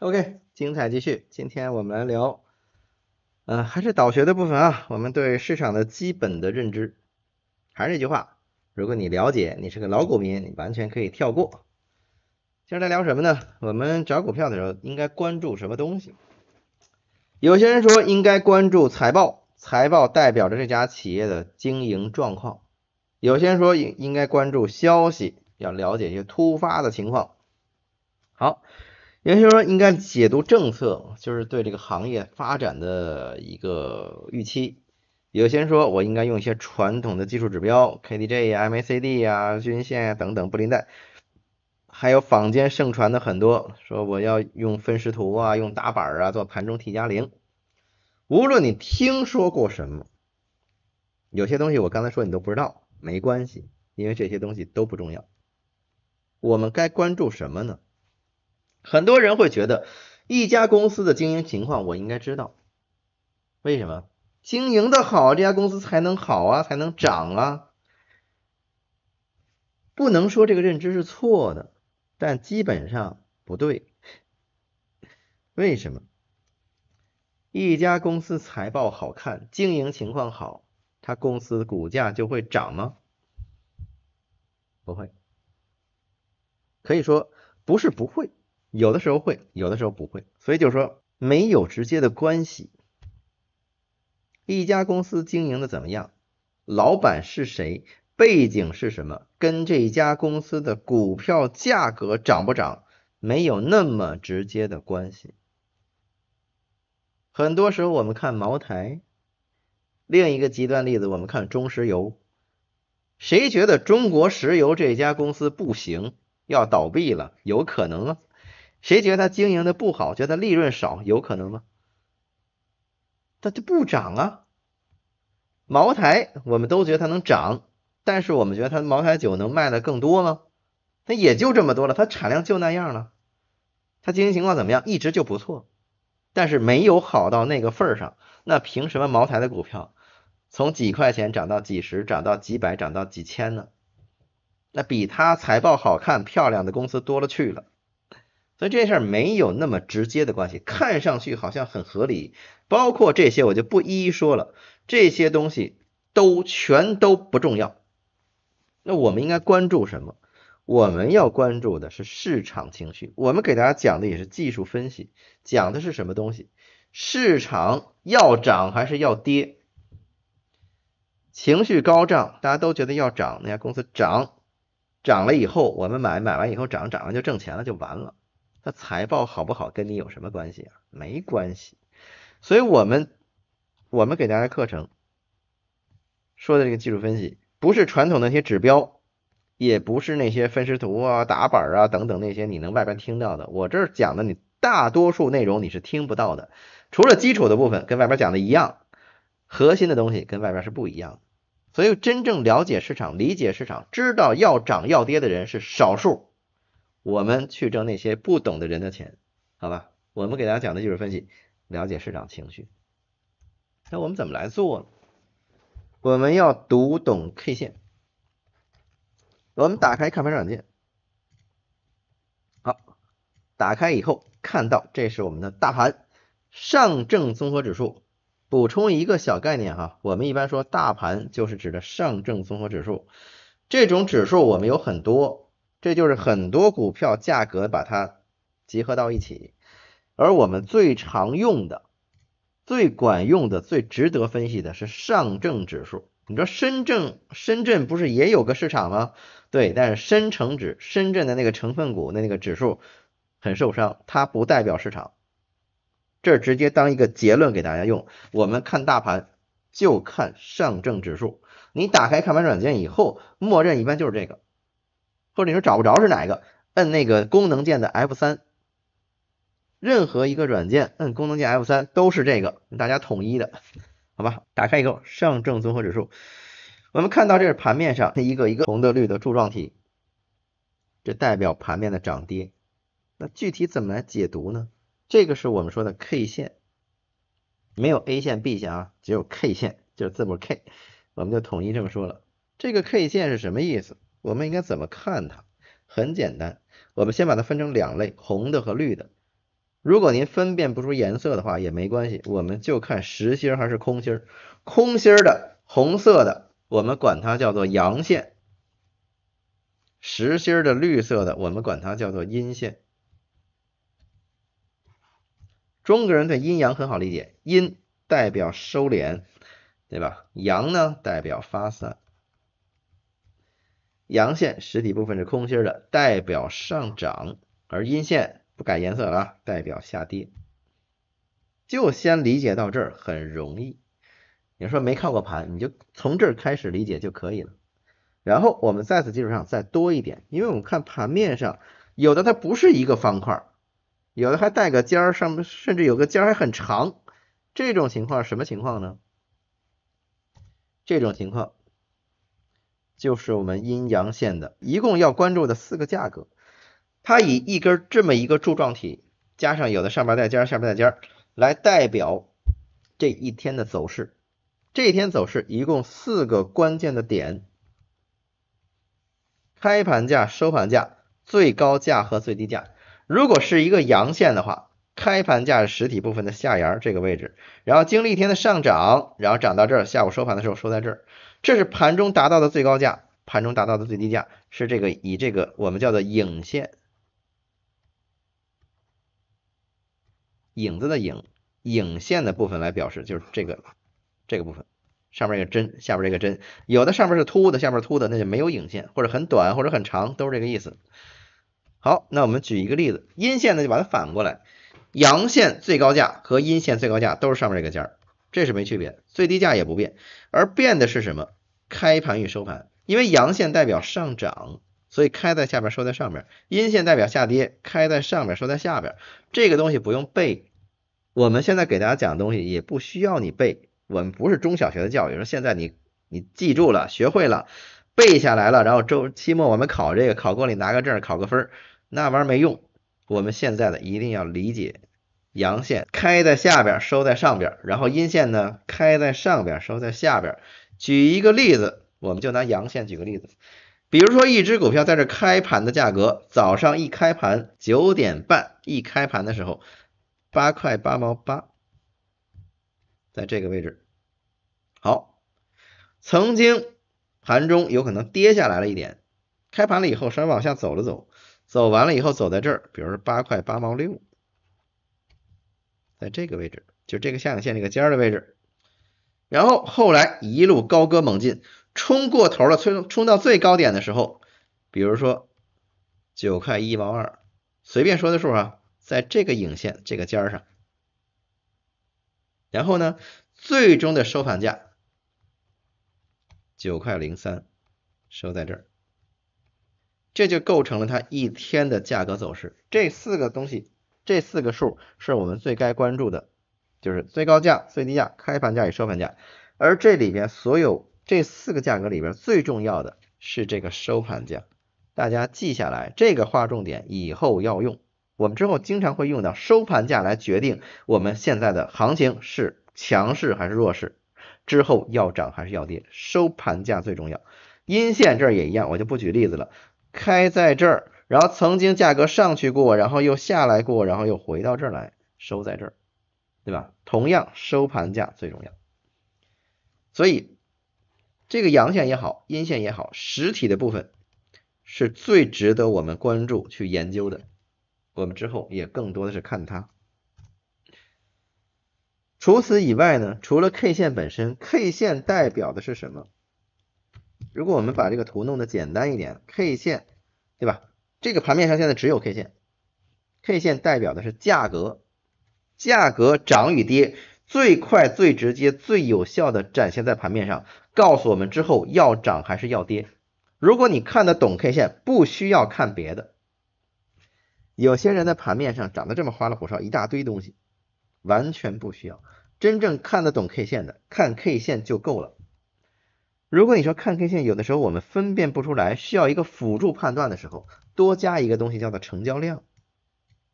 OK，精彩继续。今天我们来聊，呃，还是导学的部分啊。我们对市场的基本的认知，还是那句话，如果你了解，你是个老股民，你完全可以跳过。今儿来聊什么呢？我们找股票的时候应该关注什么东西？有些人说应该关注财报，财报代表着这家企业的经营状况。有些人说应应该关注消息，要了解一些突发的情况。好。有些人说应该解读政策，就是对这个行业发展的一个预期。有些人说我应该用一些传统的技术指标，KDJ 呀、MACD 呀、均线呀等等布林带。还有坊间盛传的很多，说我要用分时图啊、用打板啊做盘中 T 加零。无论你听说过什么，有些东西我刚才说你都不知道，没关系，因为这些东西都不重要。我们该关注什么呢？很多人会觉得一家公司的经营情况我应该知道，为什么？经营的好，这家公司才能好啊，才能涨啊。不能说这个认知是错的，但基本上不对。为什么？一家公司财报好看，经营情况好，它公司股价就会涨吗？不会。可以说不是不会。有的时候会，有的时候不会，所以就是说没有直接的关系。一家公司经营的怎么样，老板是谁，背景是什么，跟这家公司的股票价格涨不涨没有那么直接的关系。很多时候我们看茅台，另一个极端例子我们看中石油，谁觉得中国石油这家公司不行，要倒闭了，有可能啊？谁觉得他经营的不好，觉得利润少，有可能吗？它就不涨啊。茅台我们都觉得它能涨，但是我们觉得它茅台酒能卖的更多吗？它也就这么多了，它产量就那样了。它经营情况怎么样？一直就不错，但是没有好到那个份儿上。那凭什么茅台的股票从几块钱涨到几十，涨到几百，涨到几千呢？那比它财报好看、漂亮的公司多了去了。所以这事儿没有那么直接的关系，看上去好像很合理。包括这些我就不一一说了，这些东西都全都不重要。那我们应该关注什么？我们要关注的是市场情绪。我们给大家讲的也是技术分析，讲的是什么东西？市场要涨还是要跌？情绪高涨，大家都觉得要涨，那家公司涨，涨了以后我们买，买完以后涨，涨了就挣钱了，就完了。那财报好不好跟你有什么关系啊？没关系。所以，我们我们给大家课程说的这个技术分析，不是传统那些指标，也不是那些分时图啊、打板啊等等那些你能外边听到的。我这儿讲的，你大多数内容你是听不到的。除了基础的部分跟外边讲的一样，核心的东西跟外边是不一样的。所以，真正了解市场、理解市场、知道要涨要跌的人是少数。我们去挣那些不懂的人的钱，好吧？我们给大家讲的就是分析，了解市场情绪。那我们怎么来做呢？我们要读懂 K 线。我们打开看盘软件，好，打开以后看到这是我们的大盘上证综合指数。补充一个小概念哈，我们一般说大盘就是指的上证综合指数。这种指数我们有很多。这就是很多股票价格把它集合到一起，而我们最常用的、最管用的、最值得分析的是上证指数。你说深圳，深圳不是也有个市场吗？对，但是深成指、深圳的那个成分股的那个指数很受伤，它不代表市场。这直接当一个结论给大家用。我们看大盘就看上证指数。你打开看盘软件以后，默认一般就是这个。或者你说找不着是哪个？摁那个功能键的 F 三，任何一个软件摁功能键 F 三都是这个，大家统一的，好吧？打开以后，上证综合指数，我们看到这是盘面上一个一个红的绿的柱状体，这代表盘面的涨跌。那具体怎么来解读呢？这个是我们说的 K 线，没有 A 线 B 线啊，只有 K 线，就是字母 K，我们就统一这么说了。这个 K 线是什么意思？我们应该怎么看它？很简单，我们先把它分成两类，红的和绿的。如果您分辨不出颜色的话也没关系，我们就看实心还是空心。空心的红色的，我们管它叫做阳线；实心的绿色的，我们管它叫做阴线。中国人对阴阳很好理解，阴代表收敛，对吧？阳呢代表发散。阳线实体部分是空心的，代表上涨；而阴线不改颜色了，代表下跌。就先理解到这儿，很容易。你说没看过盘，你就从这儿开始理解就可以了。然后我们在此基础上再多一点，因为我们看盘面上有的它不是一个方块。有的还带个尖儿，上面甚至有个尖儿还很长，这种情况什么情况呢？这种情况就是我们阴阳线的一共要关注的四个价格，它以一根这么一个柱状体，加上有的上边带尖，下边带尖，来代表这一天的走势。这一天走势一共四个关键的点：开盘价、收盘价、最高价和最低价。如果是一个阳线的话，开盘价实体部分的下沿这个位置，然后经历一天的上涨，然后涨到这儿，下午收盘的时候收在这儿，这是盘中达到的最高价，盘中达到的最低价是这个以这个我们叫做影线，影子的影，影线的部分来表示，就是这个这个部分，上面一个针，下边这个针，有的上面是凸的，下面凸的，那就没有影线，或者很短或者很长，都是这个意思。好，那我们举一个例子，阴线呢就把它反过来，阳线最高价和阴线最高价都是上面这个尖儿，这是没区别，最低价也不变，而变的是什么？开盘与收盘，因为阳线代表上涨，所以开在下边收在上面；阴线代表下跌，开在上面收在下边。这个东西不用背，我们现在给大家讲的东西也不需要你背，我们不是中小学的教育，说现在你你记住了，学会了。背下来了，然后周期末我们考这个，考过你拿个证，考个分，那玩意儿没用。我们现在的一定要理解，阳线开在下边，收在上边，然后阴线呢开在上边，收在下边。举一个例子，我们就拿阳线举个例子，比如说一只股票在这开盘的价格，早上一开盘九点半一开盘的时候，八块八毛八，在这个位置，好，曾经。盘中有可能跌下来了一点，开盘了以后稍微往下走了走，走完了以后走在这儿，比如说八块八毛六，在这个位置，就这个下影线这个尖儿的位置，然后后来一路高歌猛进，冲过头了，冲冲到最高点的时候，比如说九块一毛二，随便说的数啊，在这个影线这个尖儿上，然后呢，最终的收盘价。九块零三收在这儿，这就构成了它一天的价格走势。这四个东西，这四个数是我们最该关注的，就是最高价、最低价、开盘价与收盘价。而这里边所有这四个价格里边最重要的是这个收盘价，大家记下来，这个划重点，以后要用。我们之后经常会用到收盘价来决定我们现在的行情是强势还是弱势。之后要涨还是要跌，收盘价最重要。阴线这儿也一样，我就不举例子了。开在这儿，然后曾经价格上去过，然后又下来过，然后又回到这儿来，收在这儿，对吧？同样收盘价最重要。所以这个阳线也好，阴线也好，实体的部分是最值得我们关注去研究的。我们之后也更多的是看它。除此以外呢，除了 K 线本身，K 线代表的是什么？如果我们把这个图弄得简单一点，K 线，对吧？这个盘面上现在只有 K 线，K 线代表的是价格，价格涨与跌，最快、最直接、最有效的展现在盘面上，告诉我们之后要涨还是要跌。如果你看得懂 K 线，不需要看别的。有些人在盘面上长得这么花里胡哨，一大堆东西。完全不需要，真正看得懂 K 线的，看 K 线就够了。如果你说看 K 线，有的时候我们分辨不出来，需要一个辅助判断的时候，多加一个东西叫做成交量。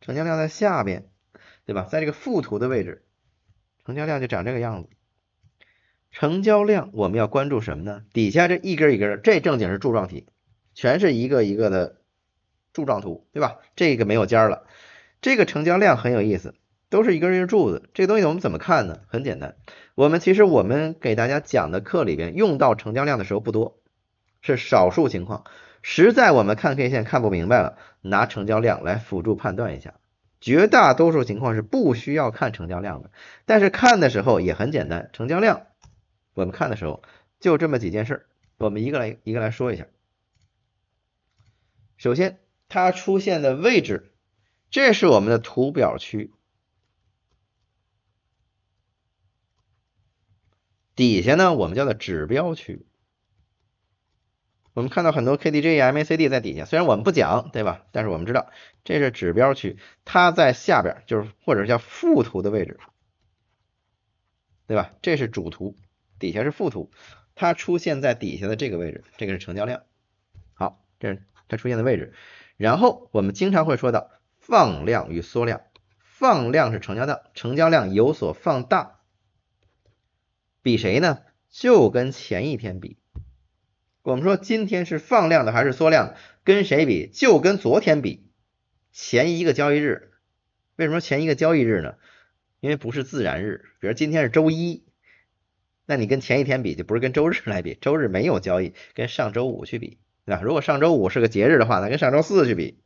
成交量在下边，对吧？在这个副图的位置，成交量就长这个样子。成交量我们要关注什么呢？底下这一根一根，这正经是柱状体，全是一个一个的柱状图，对吧？这个没有尖了。这个成交量很有意思，都是一根一根柱子。这个东西我们怎么看呢？很简单，我们其实我们给大家讲的课里边用到成交量的时候不多，是少数情况。实在我们看 K 线看不明白了，拿成交量来辅助判断一下。绝大多数情况是不需要看成交量的，但是看的时候也很简单。成交量我们看的时候就这么几件事，我们一个来一个来说一下。首先，它出现的位置，这是我们的图表区，底下呢我们叫做指标区。我们看到很多 KDJ、MACD 在底下，虽然我们不讲，对吧？但是我们知道这是指标区，它在下边，就是或者叫副图的位置，对吧？这是主图，底下是副图，它出现在底下的这个位置，这个是成交量。好，这是它出现的位置。然后我们经常会说到放量与缩量，放量是成交量，成交量有所放大，比谁呢？就跟前一天比。我们说今天是放量的还是缩量？跟谁比？就跟昨天比，前一个交易日。为什么前一个交易日呢？因为不是自然日，比如今天是周一，那你跟前一天比就不是跟周日来比，周日没有交易，跟上周五去比，对吧？如果上周五是个节日的话，那跟上周四去比。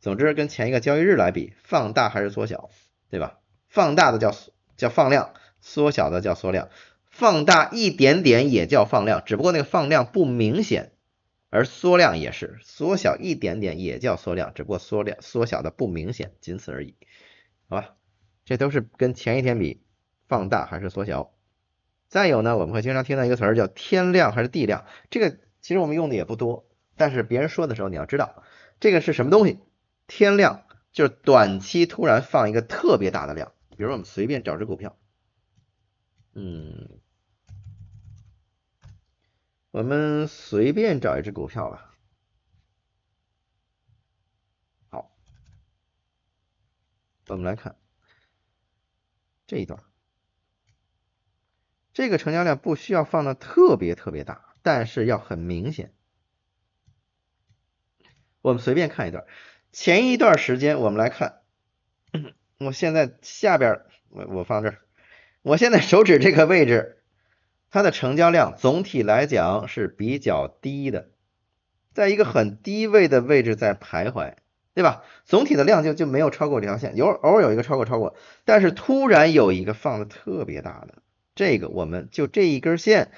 总之跟前一个交易日来比，放大还是缩小，对吧？放大的叫叫放量，缩小的叫缩量。放大一点点也叫放量，只不过那个放量不明显，而缩量也是缩小一点点也叫缩量，只不过缩量缩小的不明显，仅此而已，好吧？这都是跟前一天比放大还是缩小。再有呢，我们会经常听到一个词儿叫天量还是地量，这个其实我们用的也不多，但是别人说的时候你要知道这个是什么东西。天量就是短期突然放一个特别大的量，比如我们随便找只股票，嗯。我们随便找一只股票吧。好，我们来看这一段，这个成交量不需要放的特别特别大，但是要很明显。我们随便看一段，前一段时间我们来看，我现在下边我我放这儿，我现在手指这个位置。它的成交量总体来讲是比较低的，在一个很低位的位置在徘徊，对吧？总体的量就就没有超过这条线，有偶尔有一个超过超过，但是突然有一个放的特别大的，这个我们就这一根线，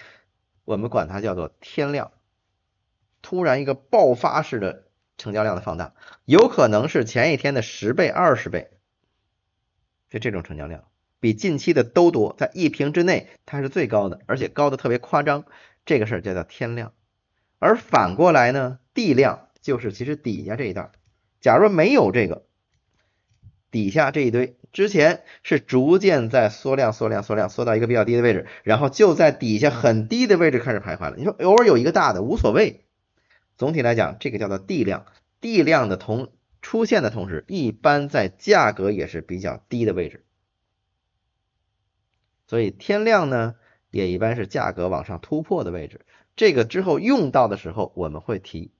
我们管它叫做天量，突然一个爆发式的成交量的放大，有可能是前一天的十倍、二十倍，就这种成交量。比近期的都多，在一平之内它是最高的，而且高的特别夸张，这个事儿叫叫天量。而反过来呢，地量就是其实底下这一段，假如没有这个底下这一堆，之前是逐渐在缩量、缩量、缩量，缩到一个比较低的位置，然后就在底下很低的位置开始徘徊了。你说偶尔有一个大的无所谓，总体来讲这个叫做地量。地量的同出现的同时，一般在价格也是比较低的位置。所以天量呢，也一般是价格往上突破的位置。这个之后用到的时候我们会提，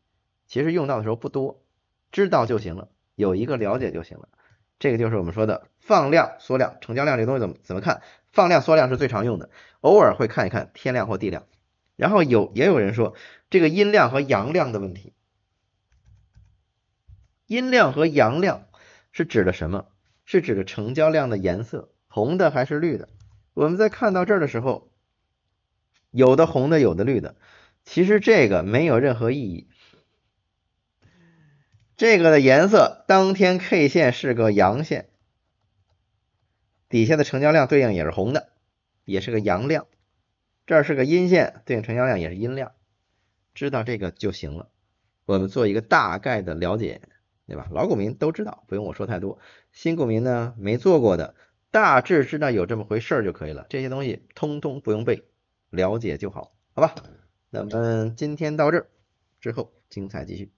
其实用到的时候不多，知道就行了，有一个了解就行了。这个就是我们说的放量缩量，成交量这东西怎么怎么看？放量缩量是最常用的，偶尔会看一看天量或地量。然后有也有人说这个阴量和阳量的问题，阴量和阳量是指的什么？是指的成交量的颜色，红的还是绿的？我们在看到这儿的时候，有的红的，有的绿的，其实这个没有任何意义。这个的颜色，当天 K 线是个阳线，底下的成交量对应也是红的，也是个阳量。这是个阴线，对应成交量也是阴量，知道这个就行了。我们做一个大概的了解，对吧？老股民都知道，不用我说太多。新股民呢，没做过的。大致知道有这么回事儿就可以了，这些东西通通不用背，了解就好，好吧？那么今天到这儿，之后精彩继续。